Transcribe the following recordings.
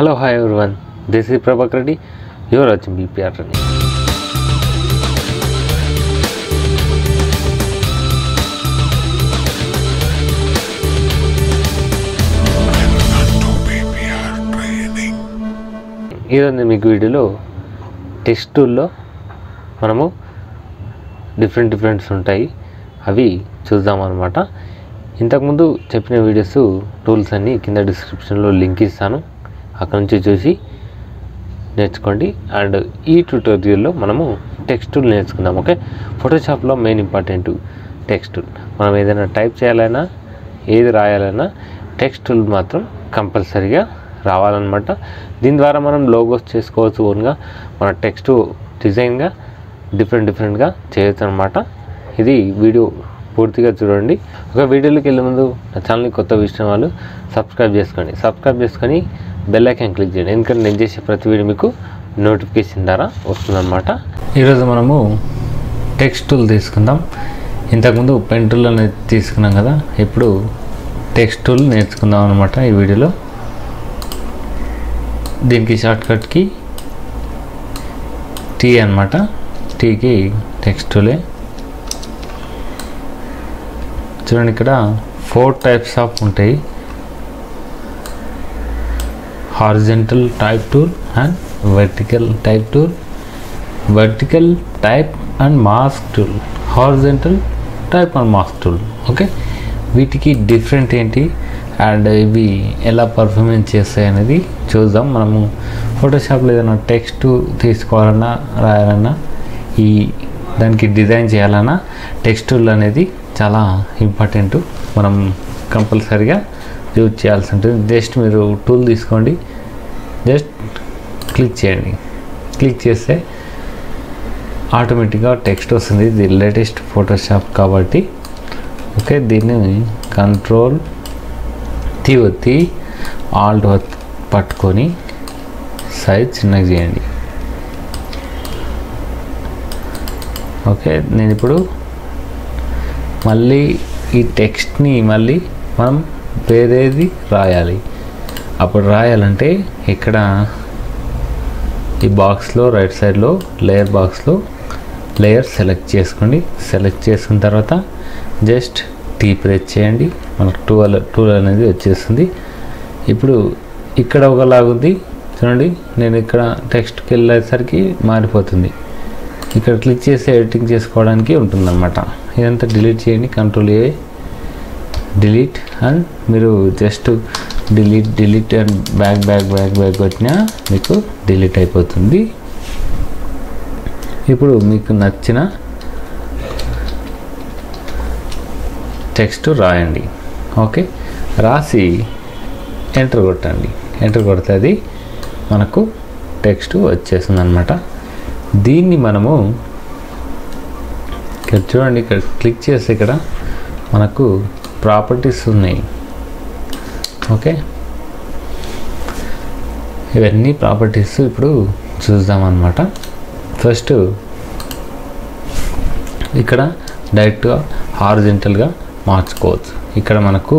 Hello hi everyone this ఈ Prabhakar Reddy your are BPR BPR ఈరోజు మీకు వీడియోలో టెస్టుల్లో టూల్లో మనము డిఫరెంట్ డిఫరెంట్స్ ఉంటాయి. అవి చూద్దాం అనమాట ఇంతకుముందు చెప్పిన వీడియోస్ టూల్స్ అన్నీ కింద డిస్క్రిప్షన్లో లింక్ ఇస్తాను. అక్కడ నుంచి చూసి నేర్చుకోండి. అండ్ ఈ ట్యూటోరియల్లో మనము టెక్స్ట్ టూల్ నేర్చుకుందాం ఓకే? ఫోటోషాప్లో మెయిన్ ఇంపార్టెంట్ టెక్స్ట్ టూల్ మనం ఏదైనా టైప్ చేయాలన్నా ఏది రాయాలన్నా టెక్స్ట్ టూల్ మాత్రం కంపల్సరీగా రావాలన్నమాట. దీని ద్వారా మనం లోగోస్ చేసుకోవచ్చు ఓన్గా. మన టెక్స్ట్ డిజైన్గా డిఫరెంట్ డిఫరెంట్గా చేయొచ్చు అనమాట ఇది వీడియో పూర్తిగా చూడండి. ఒక వీడియోలోకి వెళ్ళే ముందు నా ఛానల్ని కొత్త విషయం వాళ్ళు సబ్స్క్రైబ్ చేసుకోండి. సబ్స్క్రైబ్ చేసుకొని బెల్ ఐకాన్ క్లిక్ చేయండి. ఎందుకంటే నేను చేసే ప్రతి వీడియో మీకు నోటిఫికేషన్ ద్వారా వస్తుందన్నమాట. ఈరోజు మనము టెక్స్ట్ టూల్ తీసుకుందాం. ఇంతకుముందు పెన్ టూల్ అనేది తీసుకున్నాం కదా. ఇప్పుడు టెక్స్ట్ టూల్ నేర్చుకుందాం అనమాట ఈ వీడియోలో. దీనికి షార్ట్కట్కి టీ అనమాట టీకి టెక్స్ట్ టూలే. చూడండి ఇక్కడ ఫోర్ టైప్స్ ఆఫ్ ఉంటాయి. Horizontal type tool and vertical type tool. Vertical type and mask tool. Horizontal type and mask tool. Okay? వీటికి డిఫరెంట్ ఏంటి? అండ్ ఇవి ఎలా పర్ఫార్మెన్స్ చేస్తాయి అనేది చూద్దాం. మనము ఫోటోషాప్లో ఏదైనా టెక్స్ట్ తీసుకోవాలన్నా రాయాలన్నా ఈ దానికి డిజైన్ చేయాలన్నా టెక్స్టూల్ అనేది చాలా ఇంపార్టెంట్. మనం కంపల్సరిగా యూజ్ చేయాల్సి ఉంటుంది జస్ట్ మీరు టూల్ తీసుకోండి. జస్ట్ క్లిక్ చేయండి. క్లిక్ చేస్తే ఆటోమేటిక్గా టెక్స్ట్ వస్తుంది. ఇది లేటెస్ట్ ఫోటోషాప్ కాబట్టి. ఓకే దీన్ని కంట్రోల్ తీ ఒత్తి ఆల్ట్ పట్టుకొని సైజ్ చిన్నగా చేయండి. ఓకే నేను ఇప్పుడు మళ్ళీ ఈ టెక్స్ట్ని మళ్ళీ మనం వేరేది రాయాలి. అప్పుడు రాయాలంటే ఇక్కడ ఈ బాక్స్లో రైట్ సైడ్లో లేయర్ బాక్స్లో లేయర్ సెలెక్ట్ చేసుకోండి. సెలెక్ట్ చేసుకున్న తర్వాత జస్ట్ టీ ప్రెస్ చేయండి. మనకు టూల్ టూల్ అనేది వచ్చేస్తుంది. ఇప్పుడు ఇక్కడ ఒకలాగుంది. చూడండి నేను ఇక్కడ టెక్స్ట్కి వెళ్ళేసరికి మారిపోతుంది. ఇక్కడ క్లిక్ చేసి ఎడిటింగ్ చేసుకోవడానికి ఉంటుందన్నమాట. ఇదంతా డిలీట్ చేయండి కంట్రోల్ ఏ డిలీట్ అండ్ మీరు just delete delete and back back back back వచ్చినా మీకు డిలీట్ అయిపోతుంది. ఇప్పుడు మీకు నచ్చిన టెక్స్ట్ రాయండి. ఓకే రాసి ఎంటర్ కొట్టండి. ఎంటర్ కొడితే అది మనకు టెక్స్ట్ వచ్చేస్తుంది అనమాట దీన్ని మనము ఇక్కడ చూడండి ఇక్కడ క్లిక్ చేస్తే ఇక్కడ మనకు ప్రాపర్టీస్ ఉన్నాయి. ఓకే ఇవన్నీ ప్రాపర్టీస్ ఇప్పుడు చూద్దామన్నమాట. ఫస్ట్ ఇక్కడ డైరెక్ట్గా హారిజెంటల్గా మార్చుకోవచ్చు. ఇక్కడ మనకు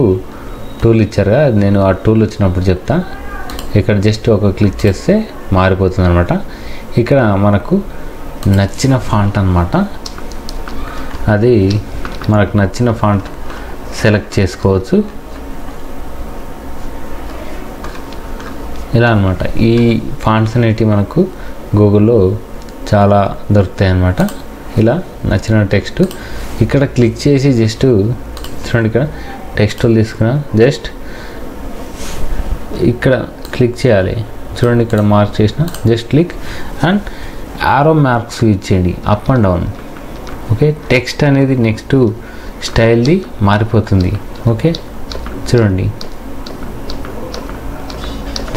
టూల్ ఇచ్చారుగా నేను ఆ టూల్ వచ్చినప్పుడు చెప్తా. ఇక్కడ జస్ట్ ఒక క్లిక్ చేస్తే మారిపోతుంది అనమాట ఇక్కడ మనకు నచ్చిన ఫాంట్ అనమాట అది మనకు నచ్చిన ఫాంట్ సెలెక్ట్ చేసుకోవచ్చు. ఇలా అనమాట ఈ ఫాంట్స్ అనేటివి మనకు గూగుల్లో చాలా దొరుకుతాయి అన్నమాట ఇలా నచ్చిన టెక్స్ట్ ఇక్కడ క్లిక్ చేసి జస్ట్ చూడండి ఇక్కడ టెక్స్ట్ తీసుకున్నా. జస్ట్ ఇక్కడ క్లిక్ చేయాలి. చూడండి ఇక్కడ మార్క్ చేసిన. Just click and arrow marks ఇచ్చేయండి up and down okay text అనేది నెక్స్ట్ స్టైల్ది మారిపోతుంది. ఓకే చూడండి.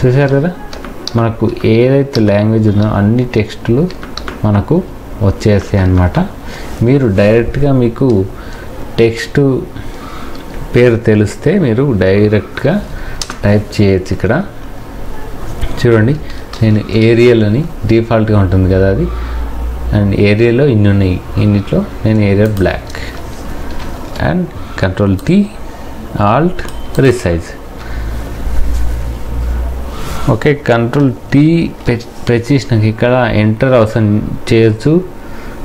చూసారు కదా? మనకు ఏదైతే లాంగ్వేజ్ ఉందో అన్ని టెక్స్టులు మనకు వచ్చేస్తాయి అన్నమాట. మీరు డైరెక్ట్గా మీకు టెక్స్ట్ పేరు తెలిస్తే మీరు డైరెక్ట్గా టైప్ చేయొచ్చు ఇక్కడ. చూడండి. నేను ఏరియల్ అని డిఫాల్ట్గా ఉంటుంది కదా అది. అండ్ ఏరియాలో ఇన్ని ఉన్నాయి. ఇన్నిట్లో నేను Arial black and control T alt resize okay control T press చేసినాక ఇక్కడ ఎంటర్ అవసరం చేయొచ్చు.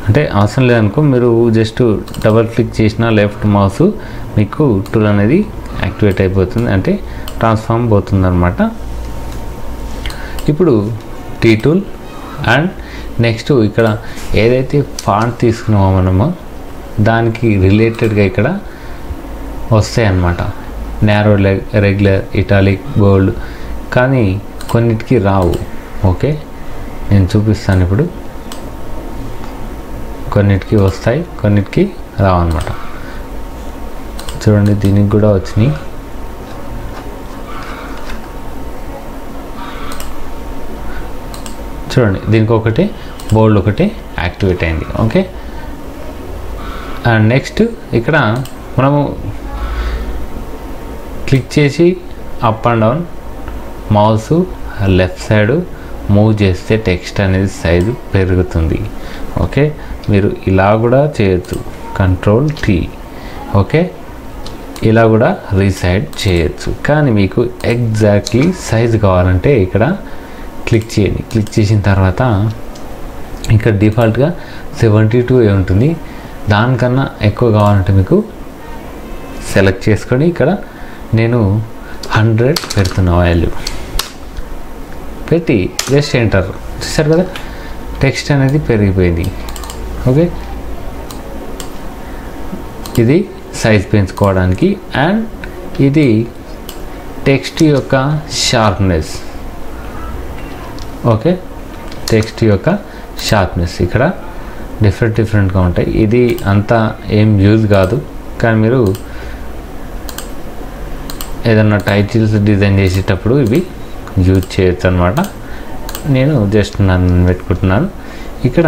అంటే అవసరం లేదనుకో మీరు జస్ట్ డబల్ క్లిక్ చేసిన లెఫ్ట్ మౌస్ మీకు టూల్ అనేది యాక్టివేట్ అయిపోతుంది. అంటే ట్రాన్స్ఫార్మ్ పోతుంది అనమాట ఇప్పుడు టీ టూల్ అండ్ నెక్స్ట్ ఇక్కడ ఏదైతే ఫాంట్ తీసుకున్నామో మనము దానికి రిలేటెడ్గా ఇక్కడ వస్తాయి అన్నమాట నేరో రెగ్యులర్ ఇటాలిక్ బోల్డ్ కానీ కొన్నిటికి రావు. ఓకే నేను చూపిస్తాను ఇప్పుడు. కొన్నిటికి వస్తాయి కొన్నిటికి రావు అనమాట చూడండి దీనికి కూడా వచ్చినాయి. చూడండి దీనికి ఒకటి బోల్డ్ ఒకటి యాక్టివేట్ అయింది ఓకే? అండ్ నెక్స్ట్ ఇక్కడ మనము క్లిక్ చేసి up and down mouse left side move చేస్తే టెక్స్ట్ అనేది సైజు పెరుగుతుంది ఓకే? మీరు ఇలా కూడా చేయొచ్చు కంట్రోల్ టీ ఓకే? ఇలా కూడా రీసైడ్ చేయొచ్చు కానీ మీకు ఎగ్జాక్ట్లీ సైజు కావాలంటే ఇక్కడ క్లిక్ చేయండి క్లిక్ చేసిన తర్వాత ఇక్కడ డిఫాల్ట్గా సెవెంటీ టూ ఉంటుంది. దానికన్నా ఎక్కువ కావాలంటే మీకు సెలెక్ట్ చేసుకొని ఇక్కడ నేను హండ్రెడ్ పెడుతున్న వాల్యూ. పెట్టి జస్ట్ ఎంటర్. చూసారు కదా? టెక్స్ట్ అనేది పెరిగిపోయింది. ఓకే? ఇది సైజ్ పెంచుకోవడానికి అండ్ ఇది టెక్స్ట్ యొక్క షార్ప్నెస్. ఓకే టెక్స్ట్ యొక్క షార్ప్నెస్ ఇక్కడ డిఫరెంట్ డిఫరెంట్గా ఉంటాయి. ఇది అంతా ఏం యూజ్ కాదు. కానీ మీరు ఏదన్నా టైటిల్స్ డిజైన్ చేసేటప్పుడు ఇవి యూజ్ చేయొచ్చు అనమాట నేను జస్ట్ నన్ను పెట్టుకుంటున్నాను. ఇక్కడ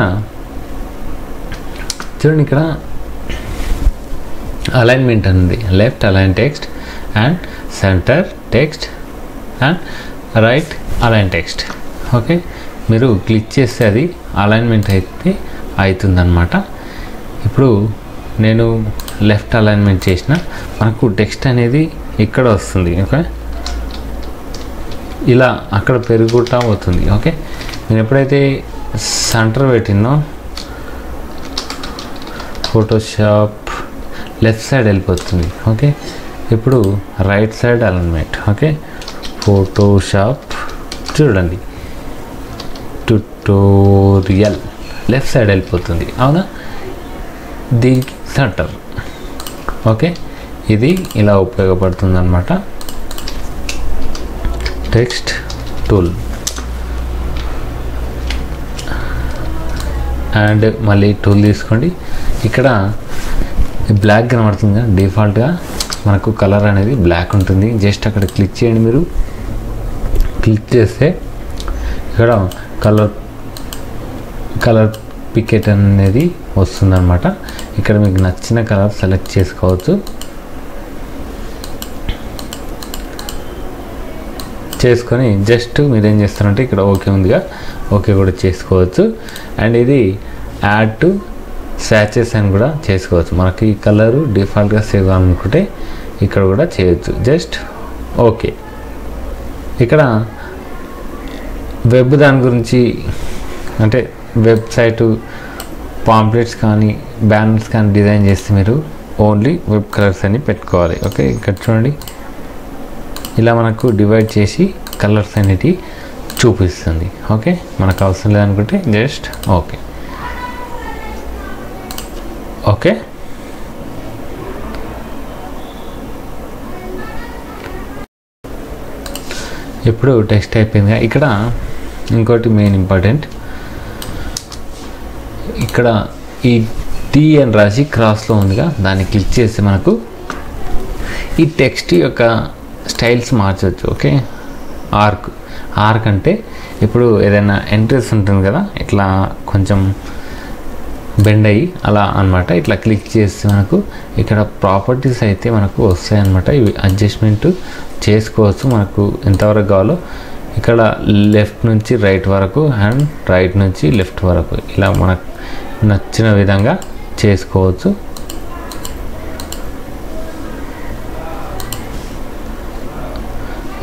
చూడండి ఇక్కడ అలైన్మెంట్ ఉంది left align text and center text and right align text okay? మీరు క్లిక్ చేస్తే అది అలైన్మెంట్ అయితే అవుతుందన్నమాట. ఇప్పుడు నేను లెఫ్ట్ అలైన్మెంట్ చేసిన. మనకు టెక్స్ట్ అనేది ఇక్కడ వస్తుంది ఓకే? ఇలా అక్కడ పెరుగుతా పోతుంది ఓకే? నేను ఎప్పుడైతే సెంటర్ పెట్టినో ఫోటోషాప్ లెఫ్ట్ సైడ్ వెళ్ళిపోతుంది ఓకే? ఇప్పుడు right side alignment okay? Photoshop చూడండి. ట్యూటోరియల్ లెఫ్ట్ సైడ్ వెళ్ళిపోతుంది. అవునా? దీనికి సెంటర్. ఓకే? ఇది ఇలా ఉపయోగపడుతుంది అనమాట టెక్స్ట్ టూల్. అండ్ మళ్ళీ టూల్ తీసుకోండి. ఇక్కడ బ్లాక్ కనబడుతుంది డిఫాల్ట్గా. మనకు కలర్ అనేది బ్లాక్ ఉంటుంది. జస్ట్ అక్కడ క్లిక్ చేయండి మీరు. క్లిక్ చేస్తే ఇక్కడ కలర్ కలర్ పికెట్ అనేది వస్తుందన్నమాట. ఇక్కడ మీకు నచ్చిన కలర్ సెలెక్ట్ చేసుకోవచ్చు. చేసుకొని జస్ట్ మీరు ఏం చేస్తారంటే ఇక్కడ ఓకే ఉందిగా. ఓకే కూడా చేసుకోవచ్చు. అండ్ ఇది యాడ్ టు స్వాచెస్ అని కూడా చేసుకోవచ్చు. మనకి ఈ కలరు డిఫాల్ట్గా సేవ్ అనుకుంటే ఇక్కడ కూడా చేయొచ్చు. Just okay. ఇక్కడ వెబ్ దాని గురించి అంటే వెబ్సైటు పాంప్లెట్స్ కానీ బ్యానర్స్ కానీ డిజైన్ చేస్తే మీరు ఓన్లీ వెబ్ కలర్స్ అన్ని పెట్టుకోవాలి. ఓకే ఇక్కడ చూడండి. ఇలా మనకు డివైడ్ చేసి కలర్స్ అనేది చూపిస్తుంది. ఓకే మనకు అవసరం లేదనుకుంటే జస్ట్ ఓకే. ఓకే. ఇప్పుడు టెక్స్ట్ అయిపోయింది. ఇక్కడ ఇంకోటి మెయిన్ ఇంపార్టెంట్. ఇక్కడ ఈ టీ అని రాసి క్రాస్లో ఉందిగా దాన్ని క్లిక్ చేస్తే మనకు ఈ టెక్స్ట్ యొక్క స్టైల్స్ మార్చవచ్చు ఓకే ఆర్క్ ఆర్క్ అంటే ఇప్పుడు ఏదైనా ఎంట్రీస్ ఉంటుంది కదా ఇట్లా కొంచెం బెండ్ అయ్యి అలా అనమాట ఇట్లా క్లిక్ చేస్తే మనకు ఇక్కడ ప్రాపర్టీస్ అయితే మనకు వస్తాయి అనమాట ఇవి అడ్జస్ట్మెంట్ చేసుకోవచ్చు మనకు ఎంతవరకు కావాలో ఇక్కడ లెఫ్ట్ నుంచి రైట్ వరకు అండ్ రైట్ నుంచి లెఫ్ట్ వరకు. ఇలా మనకు నచ్చిన విధంగా చేసుకోవచ్చు.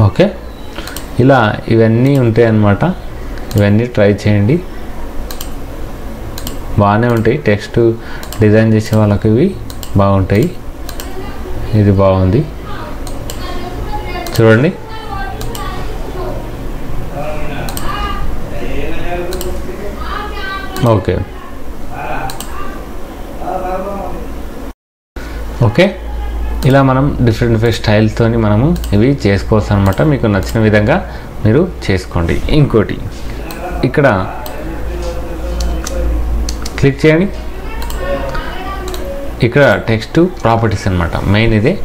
ఓకే? ఇలా ఇవన్నీ ఉంటాయి అన్నమాట ఇవన్నీ ట్రై చేయండి. బాగానే ఉంటాయి. టెక్స్ట్ డిజైన్ చేసే వాళ్ళకి ఇవి బాగుంటాయి. ఇది బాగుంది. చూడండి. ఓకే. ఓకే. ఇలా మనం డిఫరెంట్ డిఫరెంట్ స్టైల్స్తోని మనము ఇవి చేసుకోవచ్చు అనమాట మీకు నచ్చిన విధంగా మీరు చేసుకోండి. ఇంకోటి ఇక్కడ క్లిక్ చేయండి. ఇక్కడ టెక్స్ట్ ప్రాపర్టీస్ అనమాట మెయిన్ ఇదే.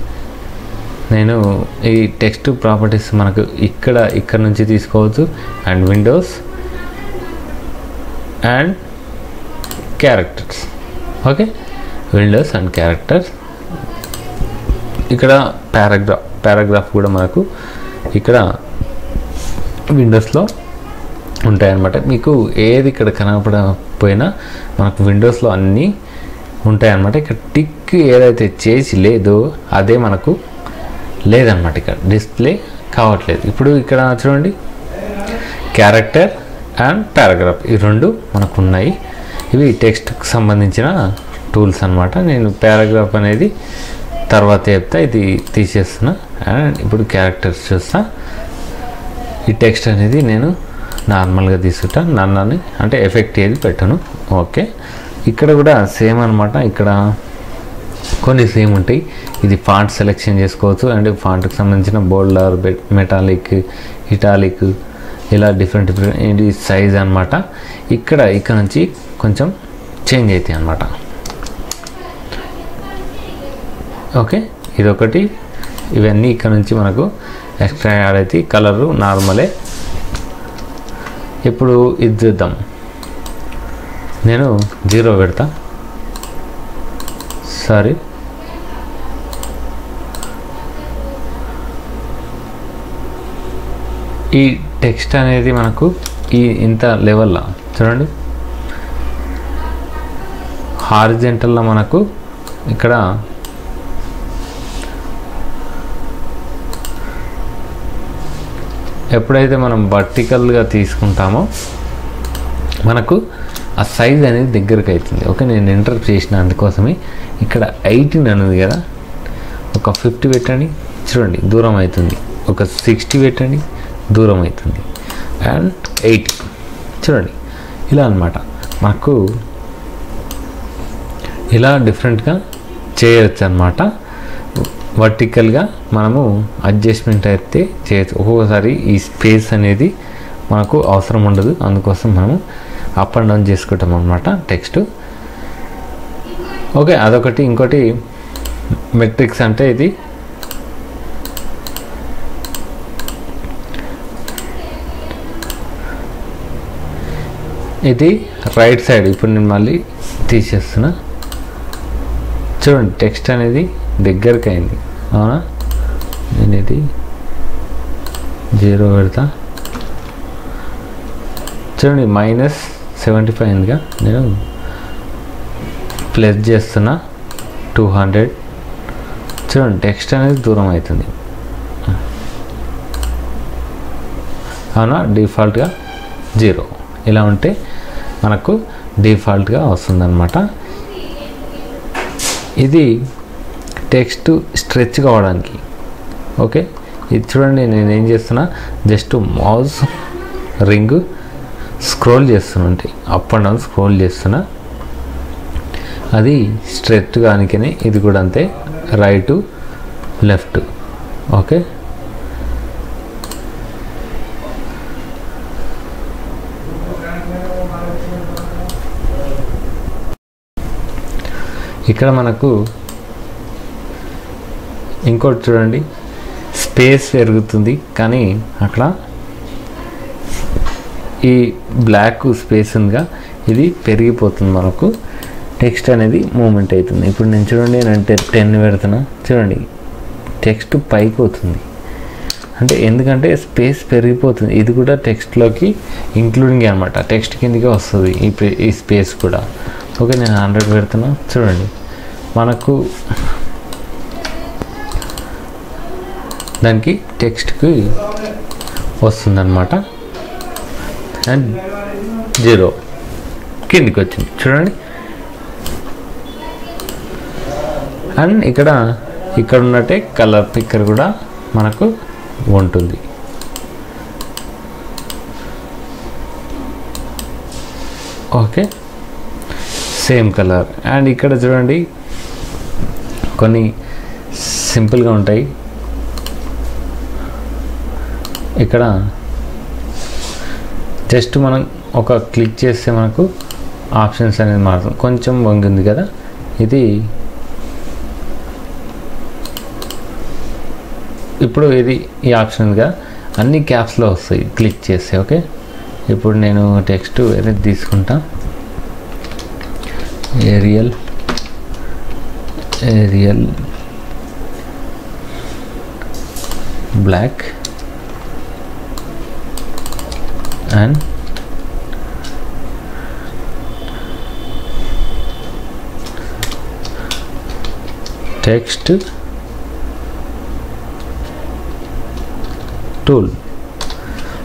నేను ఈ టెక్స్ట్ ప్రాపర్టీస్ మనకు ఇక్కడ ఇక్కడ నుంచి తీసుకోవచ్చు. And windows and characters okay windows and characters ఇక్కడ పారాగ్రాఫ్ పారాగ్రాఫ్ కూడా మనకు ఇక్కడ విండోస్లో ఉంటాయన్నమాట. మీకు ఏది ఇక్కడ కనపడకపోయినా మనకు విండోస్లో అన్నీ ఉంటాయన్నమాట. ఇక్కడ టిక్ ఏదైతే చేసి లేదో అదే మనకు లేదనమాట ఇక్కడ డిస్ప్లే కావట్లేదు. ఇప్పుడు ఇక్కడ చూడండి. క్యారెక్టర్ అండ్ పారాగ్రాఫ్ ఈ రెండు మనకు ఉన్నాయి ఇవి టెక్స్ట్కి సంబంధించిన టూల్స్ అనమాట నేను పారాగ్రాఫ్ అనేది తర్వాత చెప్తా ఇది తీసేస్తున్నా. అండ్ ఇప్పుడు క్యారెక్టర్స్ చూస్తా. ఈ టెక్స్ట్ అనేది నేను నార్మల్గా తీసుకుంటా. నన్నని అంటే ఎఫెక్ట్ ఏది పెట్టను. ఓకే. ఇక్కడ కూడా సేమ్ అనమాట ఇక్కడ కొన్ని సేమ్ ఉంటాయి. ఇది ఫాంట్ సెలెక్షన్ చేసుకోవచ్చు. అండ్ ఫాంట్కి సంబంధించిన బోల్డర్ మెటాలిక్ ఇటాలిక్ ఇలా డిఫరెంట్ డిఫరెంట్ ఇది సైజ్ అనమాట ఇక్కడ ఇక్కడ నుంచి కొంచెం చేంజ్ అవుతాయి అనమాట ఓకే ఇదొకటి. ఇవన్నీ ఇక్కడ నుంచి మనకు ఎక్స్ట్రా యాడ్ అయితే కలరు నార్మలే ఇప్పుడు ఇది చూద్దాం. నేను జీరో పెడతా. సారీ ఈ టెక్స్ట్ అనేది మనకు ఈ ఇంత లెవెల్లో చూడండి. హారిజెంటల్లో మనకు ఇక్కడ ఎప్పుడైతే మనం వర్టికల్గా తీసుకుంటామో మనకు ఆ సైజ్ అనేది దగ్గరకు అవుతుంది. ఓకే నేను ఎంటర్ చేసిన అందుకోసమే ఇక్కడ ఎయిటీన్ అనేది కదా. ఒక ఫిఫ్టీ పెట్టండి. చూడండి దూరం అవుతుంది. ఒక సిక్స్టీ పెట్టండి. దూరం అవుతుంది అండ్ ఎయిట్ చూడండి ఇలా అనమాట మనకు ఇలా డిఫరెంట్గా చేయొచ్చు అనమాట వర్టికల్గా మనము అడ్జస్ట్మెంట్ అయితే చేయొచ్చు. ఒక్కొక్కసారి ఈ స్పేస్ అనేది మనకు అవసరం ఉండదు. అందుకోసం మనము అప్ అండ్ డౌన్ చేసుకుంటాం అనమాట టెక్స్ట్ ఓకే అదొకటి. ఇంకోటి మెట్రిక్స్ అంటే ఇది ఇది రైట్ సైడ్ ఇప్పుడు నేను మళ్ళీ తీసేస్తున్నా. చూడండి టెక్స్ట్ అనేది దగ్గరికి అయింది అవునా? నేను ఇది జీరో పెడతా. చూడండి మైనస్ సెవెంటీ ఫైవ్ అయిందిగా. నేను ప్లస్ చేస్తున్నా టూ హండ్రెడ్ చూడండి టెక్స్ట్ అనేది దూరం అవుతుంది. అవునా? డిఫాల్ట్గా జీరో ఇలా ఉంటే మనకు డిఫాల్ట్గా వస్తుందన్నమాట. ఇది టెక్స్ట్ స్ట్రెచ్ కావడానికి ఓకే? ఇది చూడండి నేను ఏం చేస్తున్నా జస్ట్ మౌస్ రింగ్ స్క్రోల్ చేస్తున్నా అప్ అండ్ డౌన్ స్క్రోల్ చేస్తున్నా. అది స్ట్రెచ్ కానికనే ఇది కూడా అంతే రైటు లెఫ్ట్. ఓకే? ఇక్కడ మనకు ఇంకోటి చూడండి. స్పేస్ పెరుగుతుంది కానీ అక్కడ ఈ బ్లాక్ స్పేస్ ఉందిగా ఇది పెరిగిపోతుంది మనకు. టెక్స్ట్ అనేది మూమెంట్ అవుతుంది. ఇప్పుడు నేను చూడండి నేను టెన్ పెడుతున్నా. చూడండి టెక్స్ట్ పైకి అవుతుంది అంటే ఎందుకంటే స్పేస్ పెరిగిపోతుంది. ఇది కూడా టెక్స్ట్లోకి ఇంక్లూడింగ్ అనమాట టెక్స్ట్ కిందకే వస్తుంది ఈ ఈ స్పేస్ కూడా. ఓకే నేను హండ్రెడ్ పెడుతున్నా. చూడండి. మనకు దానికి టెక్స్ట్కి వస్తుందన్నమాట. అండ్ జీరో కిందికి వచ్చింది. చూడండి. అండ్ ఇక్కడ ఇక్కడ ఉన్నట్టే కలర్ పిక్కర్ కూడా మనకు ఉంటుంది. ఓకే. Same colour. అండ్ ఇక్కడ చూడండి కొన్ని సింపుల్గా ఉంటాయి. ఇక్కడ జస్ట్ మనం ఒక క్లిక్ చేస్తే మనకు ఆప్షన్స్ అనేది మారుతుంది కొంచెం వంగింది కదా. ఇది ఇప్పుడు ఇది ఈ ఆప్షన్గా అన్ని క్యాప్స్లో వస్తాయి క్లిక్ చేస్తే ఓకే? ఇప్పుడు నేను టెక్స్ట్ వేరే తీసుకుంటా. Arial Arial black and text tool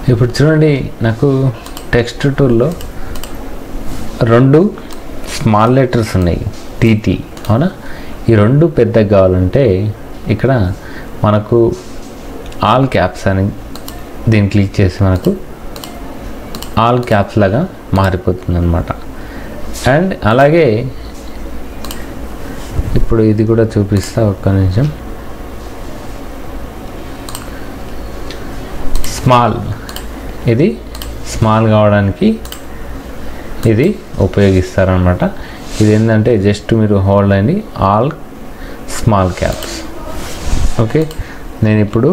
ఇప్పుడు చూడండి నాకు టెక్స్ట్ టూల్లో రెండు స్మాల్ లెటర్స్ ఉన్నాయి. టీటీ. అవునా? ఈ రెండు పెద్దగా కావాలంటే ఇక్కడ మనకు ఆల్ క్యాప్స్ అని దీన్ని క్లిక్ చేసి మనకు ఆల్ క్యాప్స్ లాగా మారిపోతుంది అనమాట అండ్ అలాగే ఇప్పుడు ఇది కూడా చూపిస్తా ఒక్క నిమిషం. స్మాల్. ఇది స్మాల్ కావడానికి ఇది ఉపయోగిస్తారనమాట ఇది ఏంటంటే జస్ట్ మీరు హోల్డ్ అని ఆల్ స్మాల్ క్యాప్స్ ఓకే నేను ఇప్పుడు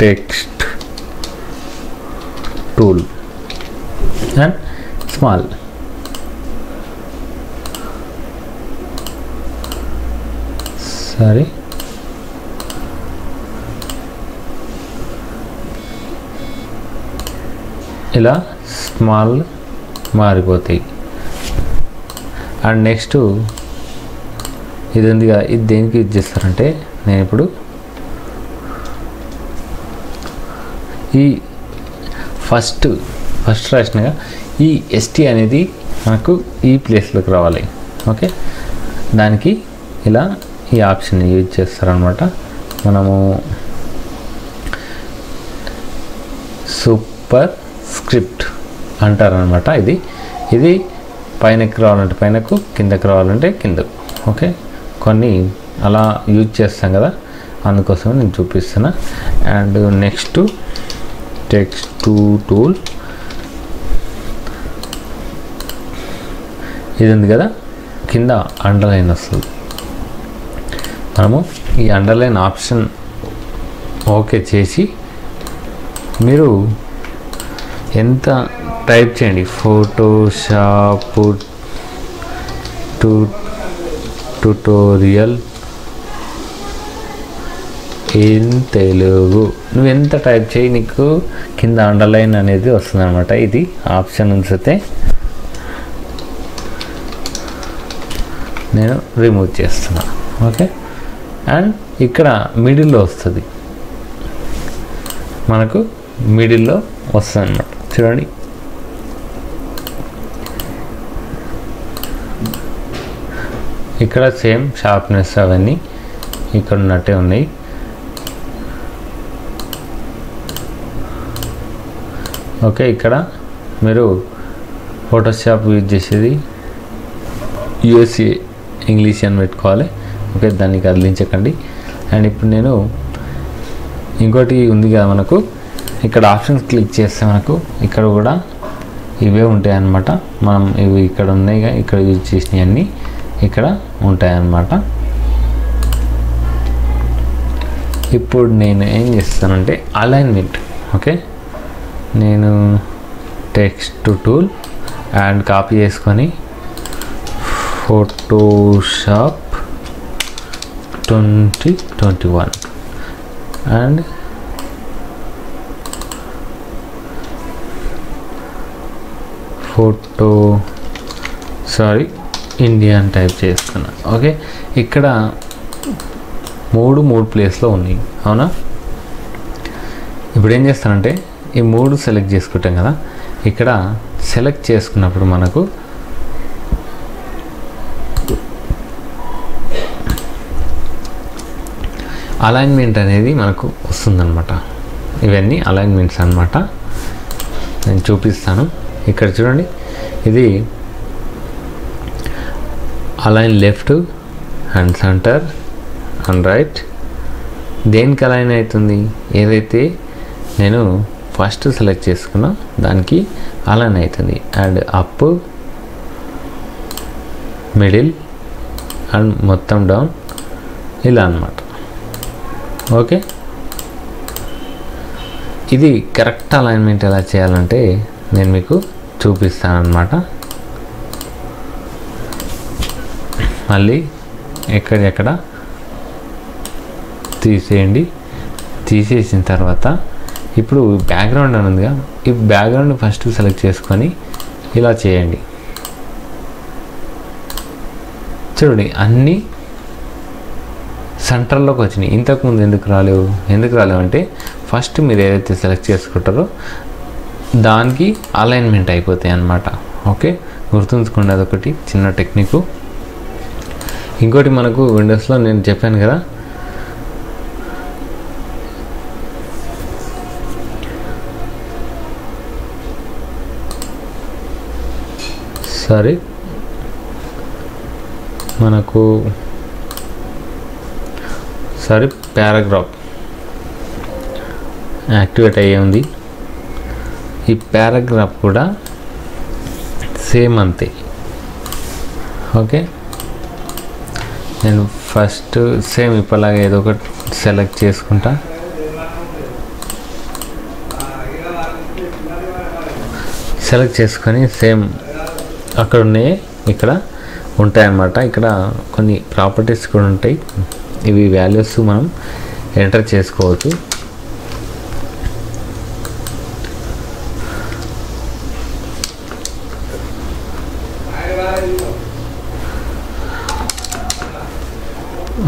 text tool and small sorry ఇలా స్మాల్ మారిపోతాయి. అండ్ నెక్స్ట్ ఇది ఉంది కదా ఇది దేనికి యూజ్ చేస్తారంటే నేను ఇప్పుడు ఈ ఫస్ట్ ఫస్ట్ రాసినగా ఈ ఎస్టీ అనేది మనకు ఈ ప్లేస్లోకి రావాలి. ఓకే? దానికి ఇలా ఈ ఆప్షన్ యూజ్ చేస్తారనమాట మనము సూపర్ అంటారనమాట ఇది. ఇది పైనకి రావాలంటే పైనకు కిందకి రావాలంటే కిందకు. ఓకే? కొన్ని అలా యూజ్ చేస్తాం కదా? అందుకోసం నేను చూపిస్తున్నా. And next text two tool. ఇది ఉంది కదా? కింద అండర్లైన్ వస్తుంది. మనము ఈ అండర్లైన్ ఆప్షన్ ఓకే చేసి మీరు ఎంత టైప్ చేయండి. Photoshop to tutorial in Telugu నువ్వు ఎంత టైప్ చేయి నీకు కింద అండర్లైన్ అనేది వస్తుంది అనమాట ఇది ఆప్షన్ ఉంచితే నేను రిమూవ్ చేస్తున్నా. ఓకే అండ్ ఇక్కడ మిడిల్లో వస్తుంది. మనకు మిడిల్లో వస్తుంది అనమాట చూడండి. ఇక్కడ సేమ్ షార్ప్నెస్ అవన్నీ ఇక్కడ ఉన్నట్టే ఉన్నాయి ఓకే ఇక్కడ మీరు ఫోటోషాప్ యూజ్ చేసేది యుఎస్ఏ ఇంగ్లీష్ అని పెట్టుకోవాలి. ఓకే దాన్ని కదిలించకండి. అండ్ ఇప్పుడు నేను ఇంకోటి ఉంది కదా మనకు. ఇక్కడ ఆప్షన్స్ క్లిక్ చేస్తే మనకు ఇక్కడ కూడా ఇవే ఉంటాయి అన్నమాట మనం ఇవి ఇక్కడ ఉన్నాయి ఇక్కడ యూజ్ చేసినవి అన్నీ ఇక్కడ ఉంటాయన్నమాట. ఇప్పుడు నేను ఏం చేస్తానంటే అలైన్మెంట్ ఓకే నేను టెక్స్ట్ టూల్ అండ్ కాపీ చేసుకొని Photoshop twenty twenty one and photo sorry India అని టైప్ చేస్తున్నా. ఓకే ఇక్కడ మూడు మూడు ప్లేస్లో ఉన్నాయి. అవునా? ఇప్పుడు ఏం చేస్తానంటే ఈ మూడు సెలెక్ట్ చేసుకుంటాం కదా? ఇక్కడ సెలెక్ట్ చేసుకున్నప్పుడు మనకు అలైన్మెంట్ అనేది మనకు వస్తుందన్నమాట. ఇవన్నీ అలైన్మెంట్స్ అన్నమాట. నేను చూపిస్తాను. ఇక్కడ చూడండి. ఇది align left and center and right దేనికి అలైన్ అవుతుంది? ఏదైతే నేను ఫస్ట్ సెలెక్ట్ చేసుకున్నా దానికి అలైన్ అవుతుంది. అండ్ అప్ మిడిల్ అండ్ మొత్తం డౌన్ ఇలా అన్నమాట. ఓకే ఇది కరెక్ట్ అలైన్మెంట్ ఎలా చేయాలంటే నేను మీకు చూపిస్తాను అనమాట మళ్ళీ ఎక్కడెక్కడ తీసేయండి. తీసేసిన తర్వాత ఇప్పుడు బ్యాక్గ్రౌండ్ అని ఉందిగా ఈ బ్యాక్గ్రౌండ్ ఫస్ట్ సెలెక్ట్ చేసుకొని ఇలా చేయండి. చూడండి అన్నీ సెంటర్లోకి వచ్చినాయి. ఇంతకుముందు ఎందుకు రాలేవు? ఎందుకు రాలేవు అంటే ఫస్ట్ మీరు ఏదైతే సెలెక్ట్ చేసుకుంటారో దానికి అలైన్మెంట్ అయిపోతాయి అన్నమాట. ఓకే గుర్తుంచుకోండి అదొకటి చిన్న టెక్నిక్ ఇంకోటి మనకు విండోస్లో నేను చెప్పాను కదా. సారీ. మనకు సారీ పారాగ్రాఫ్. యాక్టివేట్ అయ్యే ఉంది. ఈ పారాగ్రాఫ్ కూడా సేమ్ అంతే. ఓకే? నేను ఫస్ట్ సేమ్ ఇప్పలాగా ఏదో ఒకటి సెలెక్ట్ చేసుకుంటా. సెలెక్ట్ చేసుకొని సేమ్ అక్కడ ఉన్నాయి ఇక్కడ ఉంటాయన్నమాట. ఇక్కడ కొన్ని ప్రాపర్టీస్ కూడా ఉంటాయి. ఇవి వాల్యూస్ మనం ఎంటర్ చేసుకోవచ్చు.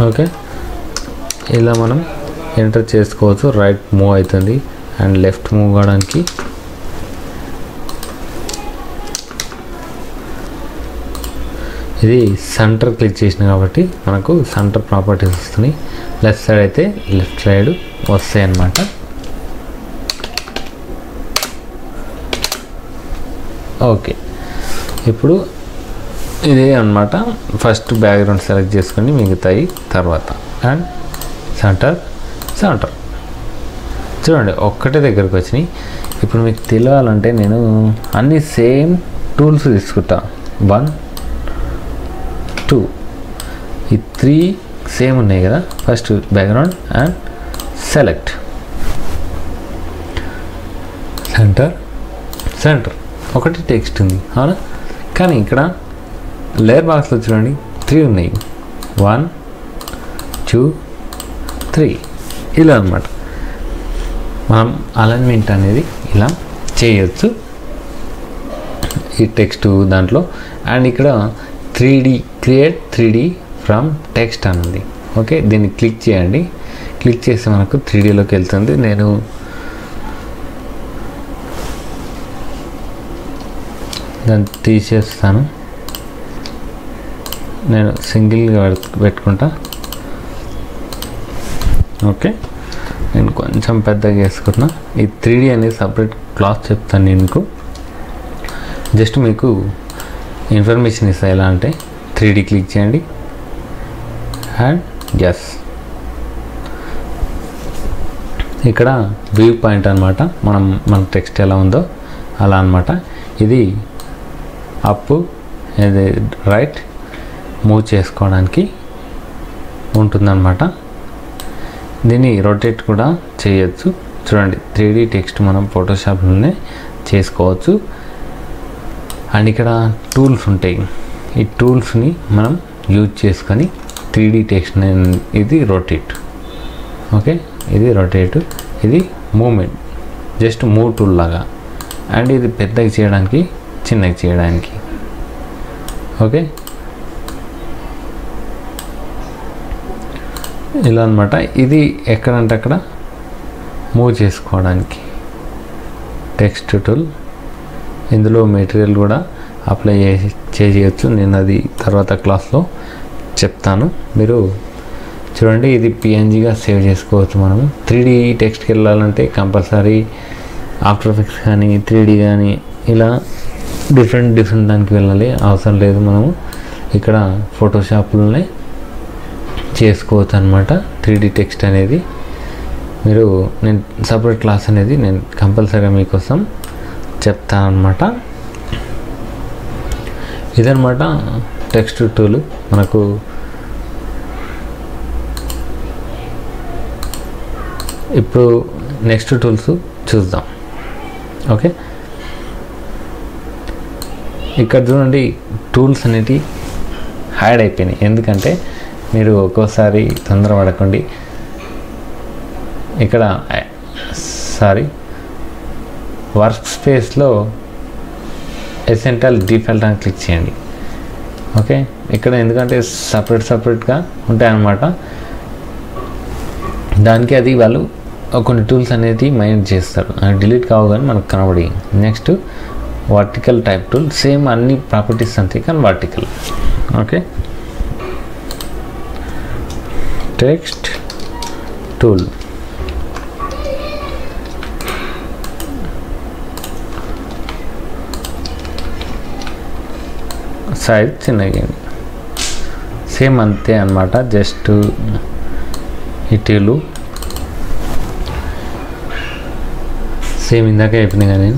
ఓకే. ఇలా మనం ఎంటర్ చేసుకోవచ్చు. రైట్ మూవ్ అవుతుంది. అండ్ లెఫ్ట్ మూవ్ కావడానికి ఇది సెంటర్ క్లిక్ చేసిన కాబట్టి మనకు సెంటర్ ప్రాపర్టీస్ వస్తున్నాయి. లెఫ్ట్ సైడ్ అయితే లెఫ్ట్ సైడ్ వస్తాయి అన్నమాట. ఓకే. ఇప్పుడు ఇదే అన్నమాట. ఫస్ట్ బ్యాక్గ్రౌండ్ సెలెక్ట్ చేసుకొని మిగతాయి తర్వాత. అండ్ సెంటర్ సెంటర్ చూడండి ఒక్కటే దగ్గరకు వచ్చినాయి. ఇప్పుడు మీకు తెలియాలంటే నేను అన్ని సేమ్ టూల్స్ తీసుకుంటా. వన్ టూ ఈ త్రీ సేమ్ ఉన్నాయి కదా. First background and select center center ఒకటి టెక్స్ట్ ఉంది. అవునా? కానీ ఇక్కడ లేయర్ బాక్స్లో చూడండి త్రీ ఉన్నాయి వన్ టూ త్రీ ఇలా అనమాట మనం అలైన్మెంట్ అనేది ఇలా చేయొచ్చు. ఈ టెక్స్ట్ దాంట్లో. అండ్ ఇక్కడ three D create three D from text అని ఉంది ఓకే దీన్ని క్లిక్ చేయండి. క్లిక్ చేస్తే మనకు త్రీ డీలోకి వెళ్తుంది. నేను దాన్ని తీసేస్తాను. నేను సింగిల్గా పెట్టుకుంటా. ఓకే. నేను కొంచెం పెద్దగా వేసుకున్నా. ఈ త్రీ డీ అనేది సపరేట్ క్లాత్ చెప్తాను నేను మీకు జస్ట్ మీకు ఇన్ఫర్మేషన్ ఇస్తా ఎలా అంటే త్రీ డీ క్లిక్ చేయండి. అండ్ ఎస్ ఇక్కడ వ్యూ పాయింట్ అనమాట మనం మన టెక్స్ట్ ఎలా ఉందో అలా అనమాట ఇది అప్ ఇది రైట్ మూవ్ చేసుకోవడానికి ఉంటుందన్నమాట. దీన్ని రొటేట్ కూడా చేయొచ్చు. చూడండి త్రీ టెక్స్ట్ మనం ఫోటోషాప్లోనే చేసుకోవచ్చు. అండ్ ఇక్కడ టూల్స్ ఉంటాయి. ఈ టూల్స్ని మనం యూజ్ చేసుకొని త్రీ టెక్స్ట్ ఇది రొటేట్ ఓకే ఇది రొటేట్ ఇది మూమెంట్ జస్ట్ మూవ్ టూల్ లాగా. అండ్ ఇది పెద్దగా చేయడానికి చిన్నగా చేయడానికి. ఓకే ఇలా అనమాట ఇది ఎక్కడంటే అక్కడ మూవ్ చేసుకోవడానికి. Text tool. ఇందులో మెటీరియల్ కూడా అప్లై చేసి చేయవచ్చు నేను అది తర్వాత క్లాస్లో చెప్తాను. మీరు చూడండి ఇది పిఎన్జిగా సేవ్ చేసుకోవచ్చు మనము. త్రీ డీ టెక్స్ట్కి వెళ్ళాలంటే కంపల్సరీ ఆఫ్టర్ ఎఫెక్ట్స్ కానీ త్రీ డీ కానీ ఇలా డిఫరెంట్ డిఫరెంట్ దానికి వెళ్ళాలి. అవసరం లేదు మనము. ఇక్కడ ఫోటోషాప్లోనే చేసుకోవచ్చు అనమాట త్రీ టెక్స్ట్ అనేది. మీరు నేను సపరేట్ క్లాస్ అనేది నేను కంపల్సరీగా మీకోసం చెప్తాను అనమాట ఇదనమాట టెక్స్ట్ టూలు మనకు. ఇప్పుడు నెక్స్ట్ టూల్స్ చూద్దాం. ఓకే? ఇక్కడ చూడండి టూల్స్ అనేటివి హైడ్ అయిపోయినాయి. ఎందుకంటే మీరు ఒక్కోసారి తొందరపడకండి. ఇక్కడ సారీ వర్క్ స్పేస్లో ఎసెంటల్ డిఫాల్ట్ అని క్లిక్ చేయండి. ఓకే? ఇక్కడ ఎందుకంటే సపరేట్ సపరేట్గా ఉంటాయన్నమాట. దానికి అది వాళ్ళు కొన్ని టూల్స్ అనేది మైండ్ చేస్తారు. అది డిలీట్ కావు కానీ మనకు కనబడి. Next vertical type tool. Same అన్ని ప్రాపర్టీస్ అంతే కానీ vertical. Okay? Text tool size చిన్నగింది. Same అంతే అనమాట జస్ట్ ఇటీలు సేమ్ ఇందాక అయిపోయింది కానీ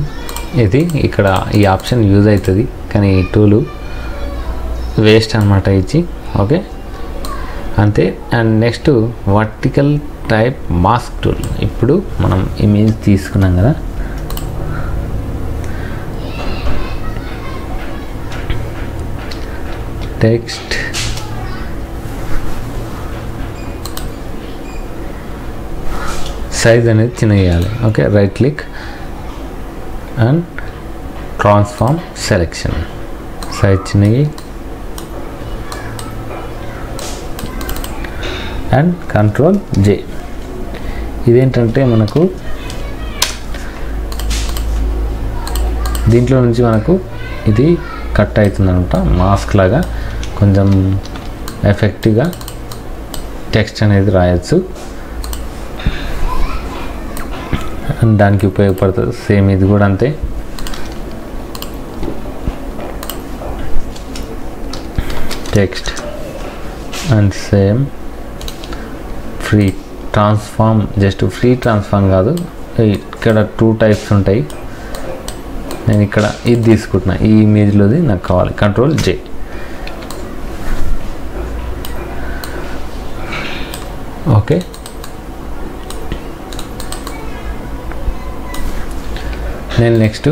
ఇది ఇక్కడ ఈ ఆప్షన్ యూజ్ అవుతుంది కానీ ఈ టూలు వేస్ట్ అనమాట ఇచ్చి ఓకే అంతే. And next vertical type mask tool. ఇప్పుడు మనం ఇమేజ్ తీసుకున్నాం కదా. టెక్స్ట్. సైజ్ అనేది చిన్నవేయాలి okay right click. And transform selection. Size చిన్నవి అండ్ కంట్రోల్ జే ఇదేంటంటే మనకు దీంట్లో నుంచి మనకు ఇది కట్ అవుతుంది అనమాట మాస్క్ లాగా కొంచెం ఎఫెక్టివ్గా టెక్స్ట్ అనేది రాయొచ్చు. అండ్ దానికి ఉపయోగపడుతుంది సేమ్ ఇది కూడా అంతే. Text and same. Free transform just free transform కాదు. ఇక్కడ టూ టైప్స్ ఉంటాయి. నేను ఇక్కడ ఇది తీసుకుంటున్నా. ఈ ఇమేజ్లోది నాకు కావాలి. కంట్రోల్ జే ఓకే నేను నెక్స్ట్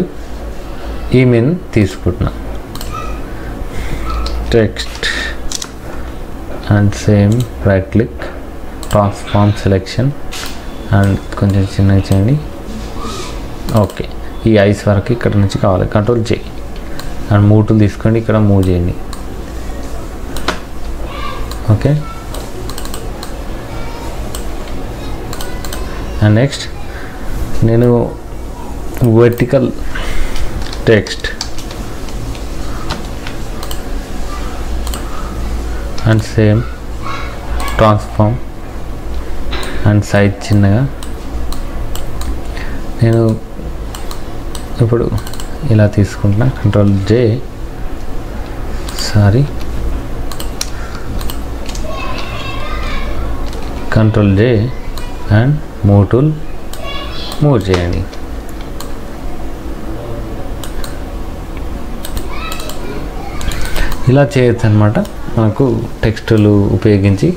ఈమెయిల్ తీసుకుంటున్నా. Text and same right click transform selection and కొంచెం చిన్నగా చేయండి ఓకే ఈ ఐస్ వరకు ఇక్కడ నుంచి కావాలి కంట్రోల్ చేయి అండ్ మూటులు తీసుకోండి ఇక్కడ మూవ్ చేయండి ఓకే అండ్ నెక్స్ట్ నేను vertical text and same transform and size చిన్నగా. నేను ఇప్పుడు ఇలా తీసుకుంటున్నా. Control J sorry control J and move tool move చేయండి ఇలా చేయొచ్చు అనమాట మనకు టెక్స్టులు ఉపయోగించి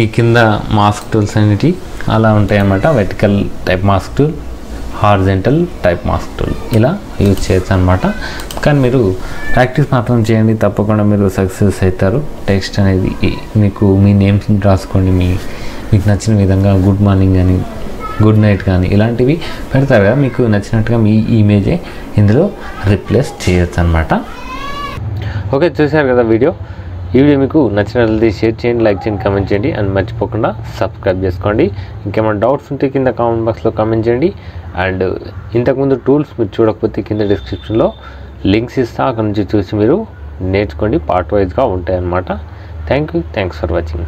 ఈ కింద మాస్క్ టూల్స్ అనేటివి అలా ఉంటాయి అన్నమాట vertical type mask tool horizontal type mask tool ఇలా యూజ్ చేయొచ్చు అనమాట కానీ మీరు ప్రాక్టీస్ మాత్రం చేయండి తప్పకుండా మీరు సక్సెస్ అవుతారు. టెక్స్ట్ అనేది మీకు మీ నేమ్స్ రాసుకోండి మీ మీకు నచ్చిన విధంగా గుడ్ మార్నింగ్ అని గుడ్ నైట్ కానీ ఇలాంటివి పెడతారు కదా మీకు నచ్చినట్టుగా మీ ఇమేజే ఇందులో రిప్లేస్ చేయొచ్చు అనమాట ఓకే చూశారు కదా వీడియో? ఈ వీడియో మీకు నచ్చినట్లయితే షేర్ చేయండి లైక్ చేయండి కామెంట్ చేయండి అండ్ మర్చిపోకుండా సబ్స్క్రైబ్ చేసుకోండి. ఇంకేమైనా డౌట్స్ ఉంటే కింద కామెంట్ బాక్స్లో కామెంట్ చేయండి. అండ్ ఇంతకుముందు టూల్స్ మీరు చూడకపోతే కింద డిస్క్రిప్షన్లో లింక్స్ ఇస్తా. అక్కడ నుంచి చూసి మీరు నేర్చుకోండి. పార్ట్ వైజ్గా ఉంటాయి అన్నమాట thank you thanks for watching